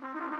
Ha ha ha!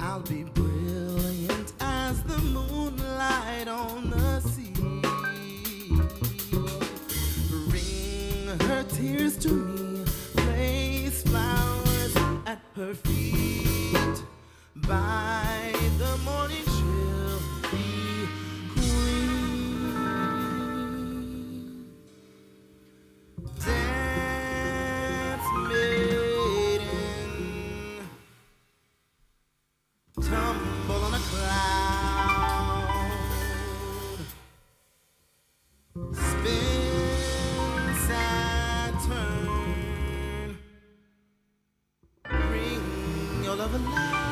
I'll be brilliant as the moonlight on the sea. Bring her tears to me. of a life.